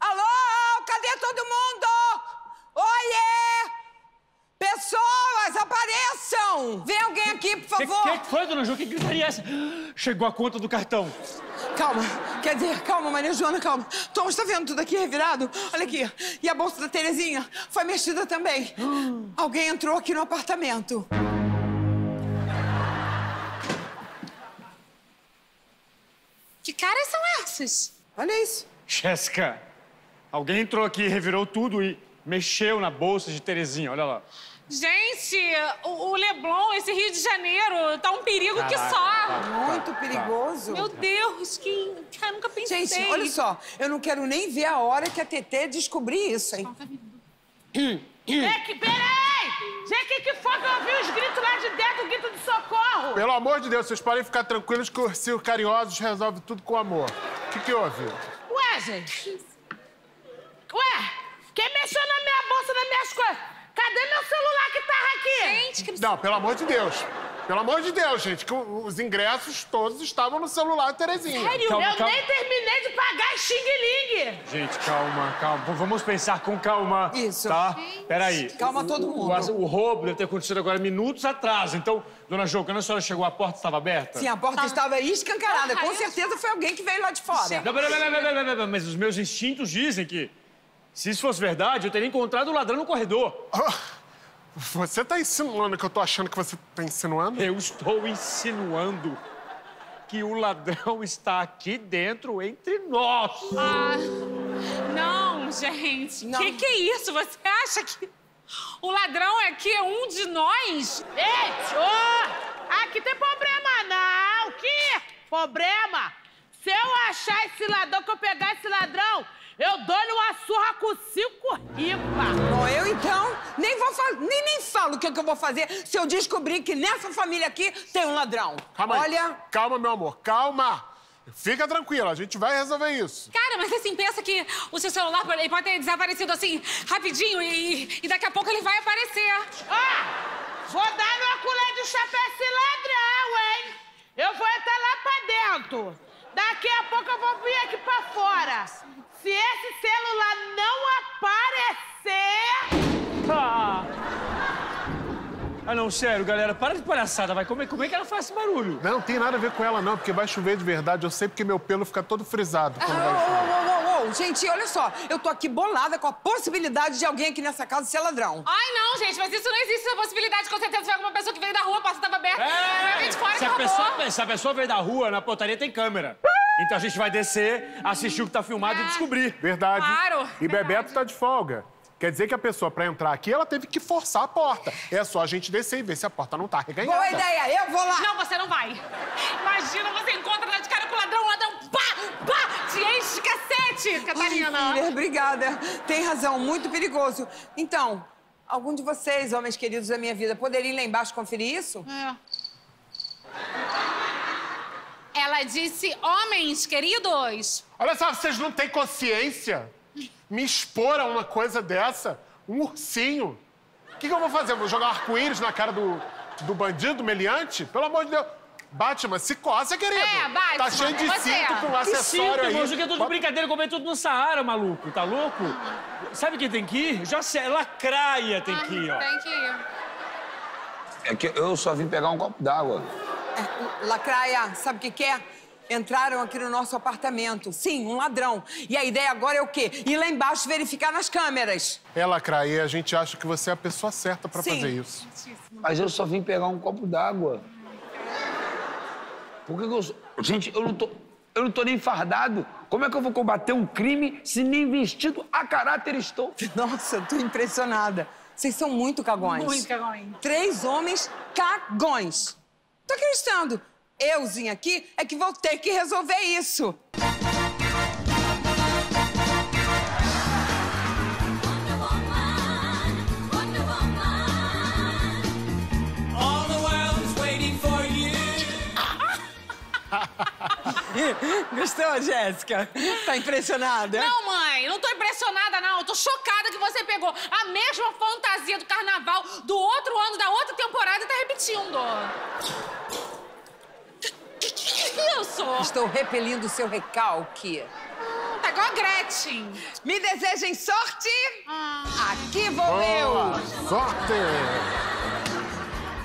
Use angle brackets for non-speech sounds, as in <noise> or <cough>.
Alô, cadê todo mundo? Oiê! Pessoas, apareçam! Vem alguém aqui, por Que, favor. que foi, dona Ju? Que gritaria é essa? Chegou a conta do cartão. Calma, quer dizer, calma, Maria Joana, calma. Thomas, tá vendo tudo aqui revirado? Olha aqui. E a bolsa da Terezinha foi mexida também. Alguém entrou aqui no apartamento. Que caras são essas? Olha isso. Jéssica, alguém entrou aqui, revirou tudo e mexeu na bolsa de Terezinha. Olha lá. Gente, o, o Leblon, esse Rio de Janeiro, tá um perigo que Caraca, só. tá. Muito perigoso. Meu Deus, que... Cara, nunca pensei. Gente, olha só, eu não quero nem ver a hora que a TT descobrir isso, hein? Gente, peraí! Gente, o que, que foi que eu ouvi os gritos lá de dentro, o grito de socorro? Pelo amor de Deus, vocês podem ficar tranquilos que o Ursinho Carinhosos resolve tudo com amor. O que, que houve? Ué, gente? Ué, quem mexeu na minha bolsa, nas minhas coisas? Cadê meu celular que tava aqui? Gente, que... Não, pelo amor de Deus. Pelo amor de Deus, gente, que os ingressos todos estavam no celular da Terezinha. Sério? Calma, eu calma. nem terminei de pagar xing-ling. Gente, calma, calma. V- Vamos pensar com calma. Isso. Tá? Peraí. Calma todo mundo. O, o roubo deve ter acontecido agora minutos atrás. Então, dona Jo, quando a senhora chegou, a porta estava aberta? Sim, a porta estava escancarada. Ah, Com certeza foi alguém que veio lá de fora. Não, pera, pera, pera, pera, pera, pera, mas os meus instintos dizem que, se isso fosse verdade, eu teria encontrado o ladrão no corredor. Você tá insinuando que eu tô achando que você tá insinuando? Eu estou insinuando que o ladrão está aqui dentro entre nós. Ah, não, gente. Não. Que que é isso? Você acha que o ladrão aqui é um de nós? Gente, ô! Aqui tem problema não. Que problema? Se eu achar esse ladrão, que eu pegar esse ladrão, eu dou-lhe uma surra com cinco ripas. Bom, eu então nem vou fa- nem, nem falo o que, é que eu vou fazer se eu descobrir que nessa família aqui tem um ladrão. Calma aí. Olha, Calma, meu amor, calma. Fica tranquila, a gente vai resolver isso. Cara, mas assim, pensa que o seu celular ele pode ter desaparecido assim, rapidinho, e, e daqui a pouco ele vai aparecer. Ó, vou dar uma colher de chá pra esse ladrão, hein? Eu vou entrar lá pra dentro. Daqui a pouco eu vou vir aqui pra fora. Se esse celular não aparecer... Ah. ah, não, sério, galera, para de palhaçada, vai. Como é, como é que ela faz esse barulho? Não, não tem nada a ver com ela, não, porque vai chover de verdade. Eu sei porque meu pelo fica todo frisado Ah, quando ô, vai chover. ô, ô, ô, ô, gente, olha só, eu tô aqui bolada com a possibilidade de alguém aqui nessa casa ser ladrão. Ai, não, gente, mas isso não existe essa possibilidade. Com certeza foi alguma pessoa que veio da rua, a porta estava aberta. É, de fora se, a pessoa, se a pessoa veio da rua, na portaria tem câmera. Então a gente vai descer, assistir o que tá filmado e descobrir. Verdade. Claro, E verdade. Bebeto tá de folga. Quer dizer que a pessoa, pra entrar aqui, ela teve que forçar a porta. É só a gente descer e ver se a porta não tá arreganhada. Boa ideia, eu vou lá. Não, você não vai. Imagina, você encontra lá de cara com o ladrão, o ladrão, pá, pá, te enche de cacete, Catarina. Ai, filha, obrigada. Tem razão, muito perigoso. Então, algum de vocês, homens queridos da minha vida, poderiam ir lá embaixo conferir isso? Ela disse, homens queridos. Olha só, vocês não têm consciência? Me expor a uma coisa dessa? Um ursinho? O que, que eu vou fazer? Vou jogar um arco-íris na cara do, do bandido meliante? Pelo amor de Deus. Batman, se coça, querido. É, Batman, Tá cheio de você. cinto com Que acessório cinto, aí. irmão, é tudo de brincadeira, comer tudo no Saara, maluco, tá louco? Sabe quem tem que ir? Já sei, lacraia tem que ir, ó. Tem que ir. É que eu só vim pegar um copo d'água. É, Lacraia, sabe o que que é? Entraram aqui no nosso apartamento. Sim, um ladrão. E a ideia agora é o quê? Ir lá embaixo verificar nas câmeras. É, Lacraia, a gente acha que você é a pessoa certa pra Sim. fazer isso. Mas eu só vim pegar um copo d'água. Por que, que eu sou... Gente, eu não tô... Eu não tô nem fardado. Como é que eu vou combater um crime se nem vestido a caráter estou? Nossa, eu tô impressionada. Vocês são muito cagões. Muito cagões. Três homens cagões. Tô acreditando. Euzinho aqui é que vou ter que resolver isso. <laughs> <laughs> Gostou, Jéssica? Tá impressionada? Não, mãe, não tô impressionada, não. Eu tô chocada que você pegou a mesma fantasia do carnaval do outro ano, da outra temporada e tá repetindo. Que que é isso? Estou repelindo o seu recalque. Tá igual a Gretchen. Me desejem sorte? Aqui vou Boa eu. sorte!